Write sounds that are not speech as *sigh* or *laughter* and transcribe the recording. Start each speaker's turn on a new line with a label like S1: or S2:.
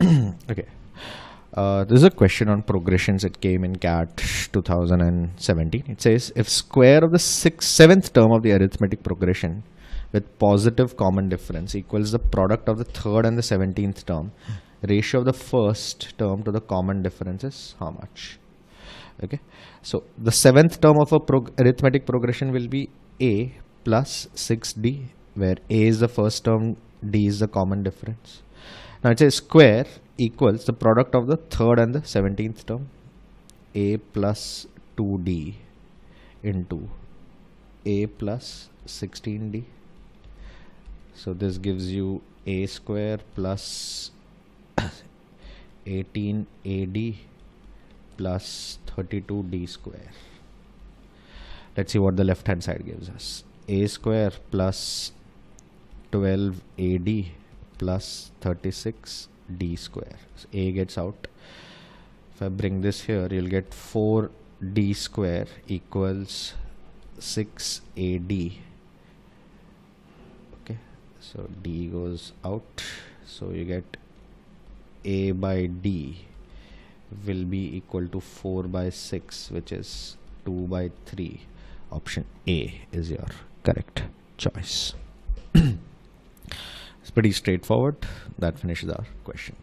S1: *clears throat* Uh, this is a question on progressions. It came in CAT 2017. It says if square of the sixth, seventh term of the arithmetic progression with positive common difference equals the product of the third and the seventeenth term, ratio of the first term to the common difference is how much? Okay, so the seventh term of a prog- arithmetic progression will be a plus 6d, where a is the first term, d is the common difference. Now it says square equals the product of the third and the 17th term a plus 2d into a plus 16d so this gives you a square plus *coughs* 18ad plus 32d square. Let's see what the left hand side gives us. A square plus 12ad plus 36 d square. So a gets out. If I bring this here you'll get 4 d square equals 6 ad okay so d goes out. So you get a by d will be equal to 4 by 6 which is 2 by 3 option a is your correct choice *clears throat* it's pretty straightforward. That finishes our question